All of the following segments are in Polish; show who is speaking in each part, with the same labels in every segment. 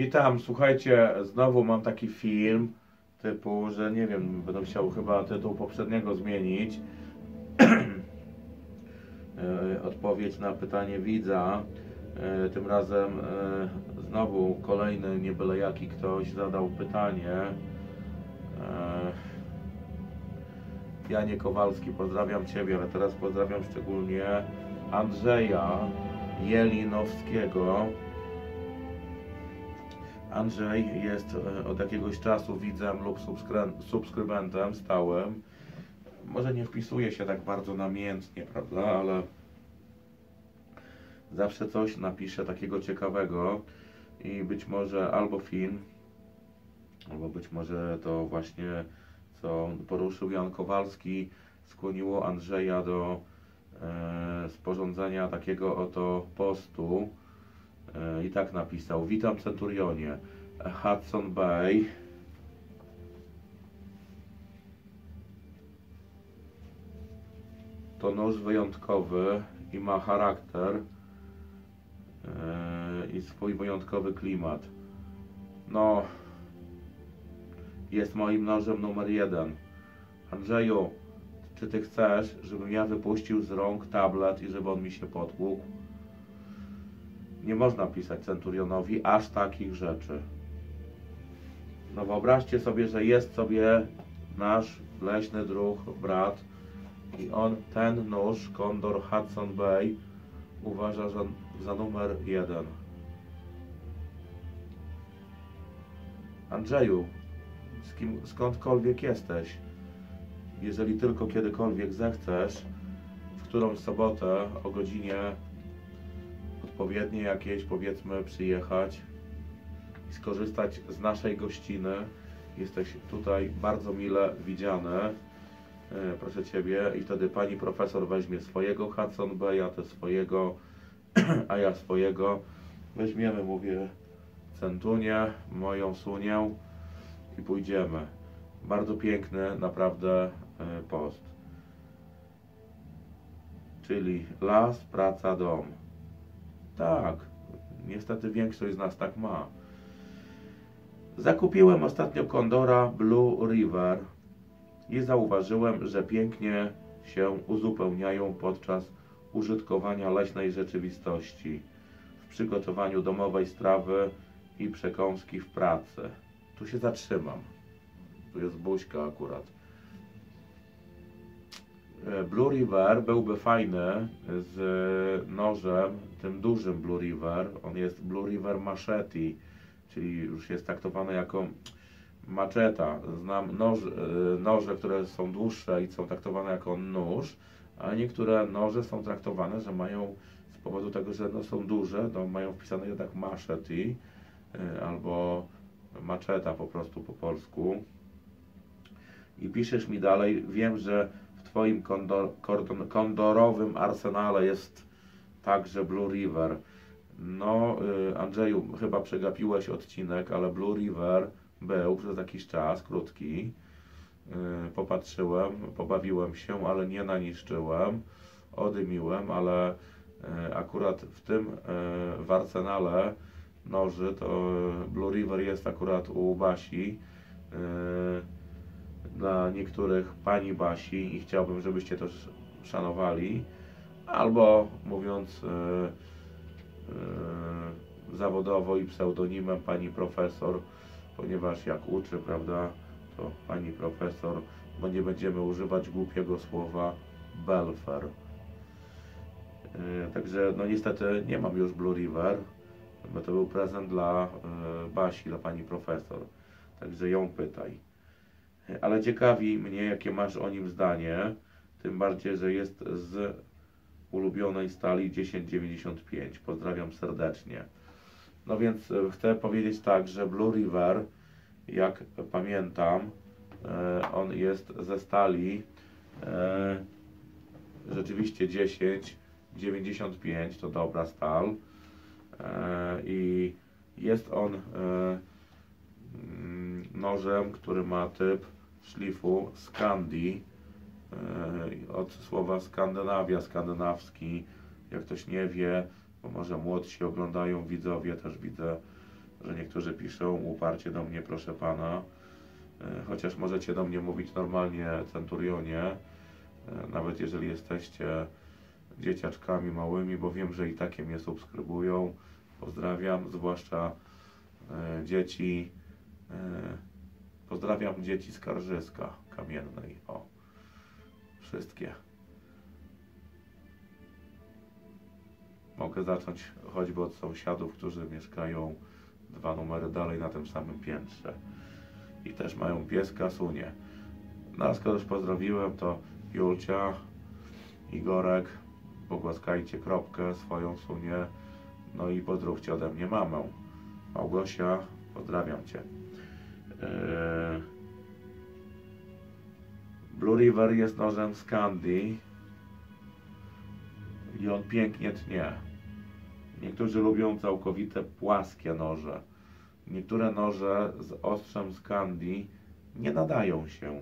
Speaker 1: Witam, słuchajcie, znowu mam taki film typu, że nie wiem, będę chciał chyba tytuł poprzedniego zmienić. E, Odpowiedź na pytanie widza. E, Tym razem e, znowu kolejny nie byle jaki ktoś zadał pytanie. Janie Kowalski, pozdrawiam Ciebie, ale teraz pozdrawiam szczególnie Andrzeja Jelinowskiego. Andrzej jest e, od jakiegoś czasu widzem lub subskrybentem stałym. Może nie wpisuje się tak bardzo namiętnie, prawda, ale zawsze coś napisze takiego ciekawego i być może albo film, albo być może to właśnie co poruszył Jan Kowalski skłoniło Andrzeja do e, sporządzenia takiego oto postu. E, I tak napisał: Witam Centurionie. Hudson Bay. To nóż wyjątkowy i ma charakter e, i swój wyjątkowy klimat. No, jest moim nożem numer jeden. Andrzeju, czy ty chcesz, żebym ja wypuścił z rąk tablet i żeby on mi się potłukł? Nie można pisać centurionowi aż takich rzeczy. No wyobraźcie sobie, że jest sobie nasz leśny druh, brat i on ten nóż, Condor Hudson Bay, uważa za, za numer jeden. Andrzeju, z kim, skądkolwiek jesteś, jeżeli tylko kiedykolwiek zechcesz, w którąś sobotę o godzinie odpowiednie jakieś, powiedzmy, przyjechać i skorzystać z naszej gościny. Jesteś tutaj bardzo mile widziany. E, Proszę Ciebie, i wtedy pani profesor weźmie swojego Hudson Bay, a ty swojego, a ja swojego. Weźmiemy, mówię, centunię, moją sunię i pójdziemy. Bardzo piękny, naprawdę e, post. Czyli las, praca, dom. Tak, niestety większość z nas tak ma. Zakupiłem ostatnio kondora Blue River i zauważyłem, że pięknie się uzupełniają podczas użytkowania leśnej rzeczywistości, w przygotowaniu domowej strawy i przekąski w pracy. Tu się zatrzymam. Tu jest buźka akurat. E, Blue River byłby fajny z nożem, tym dużym Blue River. On jest Blue River Machete, czyli już jest traktowany jako maczeta. Znam noż, e, noże, które są dłuższe i są traktowane jako nóż, a niektóre noże są traktowane, że mają z powodu tego, że no, są duże, to mają wpisane jednak machete e, albo maczeta po prostu po polsku. I piszesz mi dalej, wiem, że Twoim kondor, kordon, kondorowym arsenale jest także Blue River. No, y, Andrzeju, chyba przegapiłeś odcinek, ale Blue River był przez jakiś czas, krótki. Y, Popatrzyłem, pobawiłem się, ale nie naniszczyłem. Odymiłem, ale y, akurat w tym w arsenale noży to Blue River jest akurat u Basi. Dla niektórych pani Basi i chciałbym, żebyście to sz- szanowali. Albo mówiąc e, e, zawodowo i pseudonimem pani profesor, ponieważ jak uczy, prawda, to pani profesor, bo nie będziemy używać głupiego słowa Belfer. E, Także no niestety nie mam już Blue River, bo to był prezent dla Basi, dla pani profesor. Także ją pytaj. Ale ciekawi mnie, jakie masz o nim zdanie. Tym bardziej, że jest z ulubionej stali 1095. Pozdrawiam serdecznie. No więc e, chcę powiedzieć tak, że Blue River, jak pamiętam, e, on jest ze stali e, rzeczywiście 1095, to dobra stal. I jest on nożem, który ma typ szlifu Scandi, e, od słowa Skandynawia, skandynawski. Jak ktoś nie wie, bo może młodsi oglądają widzowie, też widzę że niektórzy piszą uparcie do mnie, proszę pana. E, chociaż możecie do mnie mówić normalnie, centurionie, e, nawet jeżeli jesteście dzieciaczkami małymi, bo wiem, że i takie mnie subskrybują. Pozdrawiam, zwłaszcza dzieci. Pozdrawiam dzieci z Karżyska Kamiennej. O, wszystkie. Mogę zacząć choćby od sąsiadów, którzy mieszkają dwa numery dalej na tym samym piętrze. I też mają pieska Sunię. No skoro już pozdrowiłem, to Julcia, Igorek, pogłaskajcie kropkę swoją Sunię. No i pozdrówcie ode mnie mamę. Małgosia, pozdrawiam Cię. Eee... Blue River jest nożem Scandi i on pięknie tnie. Niektórzy lubią całkowite płaskie noże. Niektóre noże z ostrzem Scandi nie nadają się.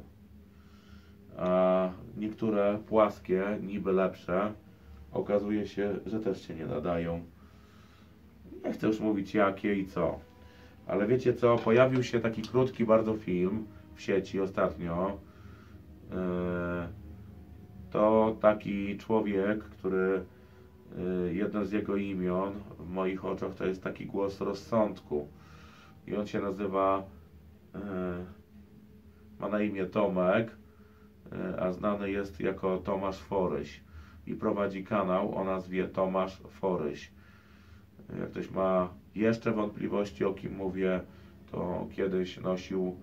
Speaker 1: A niektóre płaskie, niby lepsze, okazuje się, że też się nie nadają. Nie chcę już mówić jakie i co. Ale wiecie co? Pojawił się taki krótki bardzo film w sieci ostatnio. Yy, to taki człowiek, który yy, jedno z jego imion w moich oczach to jest taki głos rozsądku. I on się nazywa, yy, ma na imię Tomek, a znany jest jako Tomasz Foryś i prowadzi kanał o nazwie Tomasz Foryś. Jak ktoś ma jeszcze wątpliwości o kim mówię, to kiedyś nosił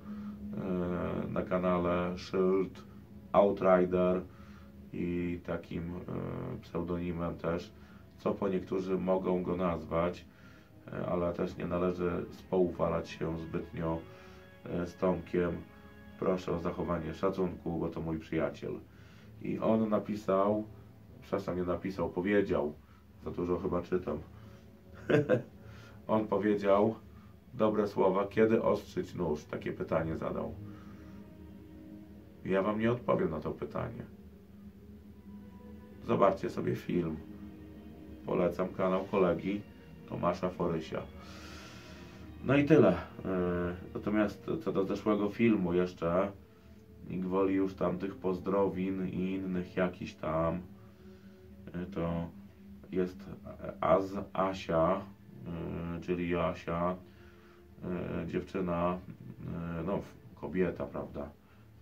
Speaker 1: e, na kanale szyld Outrider i takim e, pseudonimem też, co po niektórzy mogą go nazwać, e, ale też nie należy spoufalać się zbytnio z Tomkiem. Proszę o zachowanie szacunku, bo to mój przyjaciel. I on napisał przepraszam, nie napisał, powiedział, za dużo chyba czytam. On powiedział dobre słowa, kiedy ostrzyć nóż? Takie pytanie zadał. Ja wam nie odpowiem na to pytanie. Zobaczcie sobie film. Polecam kanał kolegi Tomasza Forysia. No i tyle. Yy, natomiast co do zeszłego filmu jeszcze, i gwoli już tam tych pozdrowin i innych jakiś tam, to jest Az Asia, y, czyli Joasia, y, dziewczyna, y, no kobieta, prawda?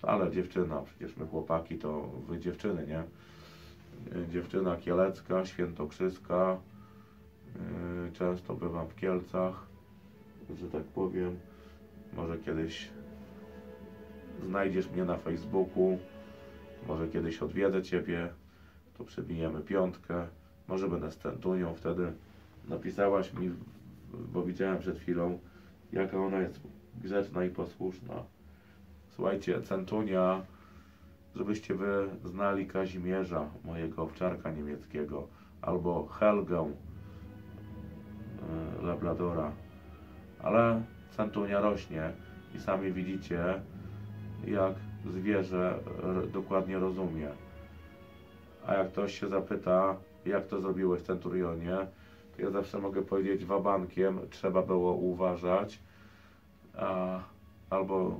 Speaker 1: Ale dziewczyna, przecież my chłopaki to wy dziewczyny, nie? Dziewczyna kielecka, świętokrzyska, często bywam w Kielcach, że tak powiem. Może kiedyś znajdziesz mnie na Facebooku, może kiedyś odwiedzę Ciebie to przebijemy piątkę, może będę Centunią wtedy. Napisałaś mi, bo widziałem przed chwilą, jaka ona jest grzeczna i posłuszna. Słuchajcie, Centunia, żebyście wy znali Kazimierza, mojego owczarka niemieckiego, albo Helgę yy, Labradora. Ale Centunia rośnie i sami widzicie, jak zwierzę dokładnie rozumie. A jak ktoś się zapyta, jak to zrobiłeś Centurionie, to ja zawsze mogę powiedzieć wabankiem, trzeba było uważać, a, albo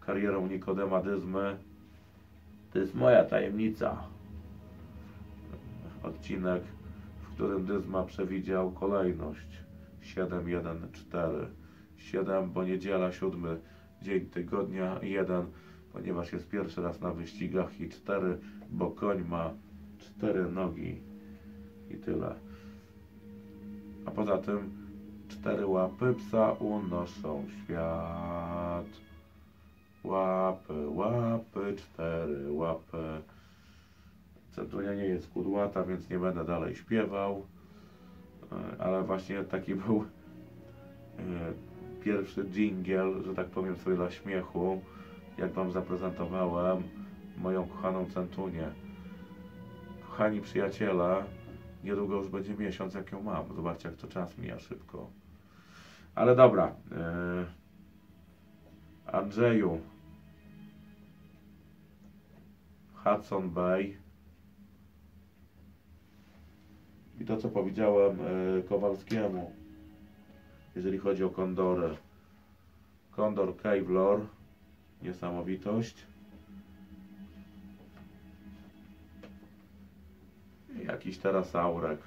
Speaker 1: karierą Nikodema Dyzmy, to jest moja tajemnica. Odcinek, w którym Dyzma przewidział kolejność 7-1-4. 7, bo niedziela, 7 dzień tygodnia, 1 ponieważ jest pierwszy raz na wyścigach i cztery, bo koń ma cztery nogi i tyle. A poza tym cztery łapy psa unoszą świat. Łapy, łapy, cztery łapy. Centunia nie jest kudłata, więc nie będę dalej śpiewał. E, ale właśnie taki był e, pierwszy jingle, że tak powiem sobie dla śmiechu jak Wam zaprezentowałem moją kochaną Centunię. Kochani przyjaciele, niedługo już będzie miesiąc, jak ją mam. Zobaczcie, jak to czas mija szybko. Ale dobra. Yy, Andrzeju. Hudson Bay. I to, co powiedziałem yy, Kowalskiemu. jeżeli chodzi o kondory. Kondor Kevlar, niesamowitość. Jakiś teraz aurek.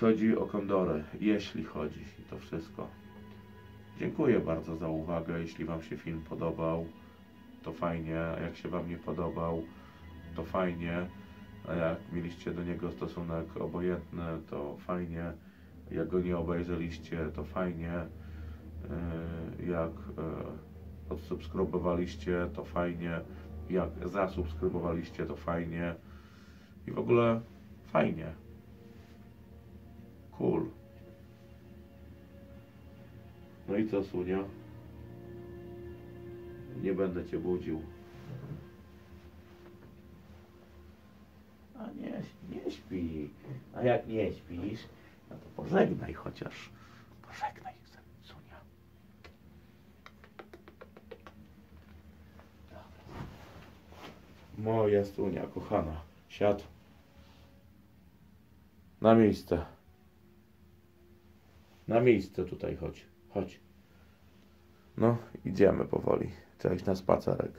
Speaker 1: Chodzi o kondory, jeśli chodzi i to wszystko. Dziękuję bardzo za uwagę. Jeśli Wam się film podobał, to fajnie. A jak się Wam nie podobał, to fajnie. A jak mieliście do niego stosunek obojętny, to fajnie. Jak go nie obejrzeliście, to fajnie. Yy, Jak yy, odsubskrybowaliście, to fajnie. Jak zasubskrybowaliście, to fajnie. I w ogóle fajnie. Cool. No i co, Sunia? Nie będę cię budził. A nie, nie śpi. A jak nie śpisz, no to pożegnaj chociaż. Pożegnaj, Sunia. Moja Sunia, kochana. Siad. Na miejsce. Na miejsce tutaj chodź. Chodź. No, idziemy powoli. Iść na spacerek.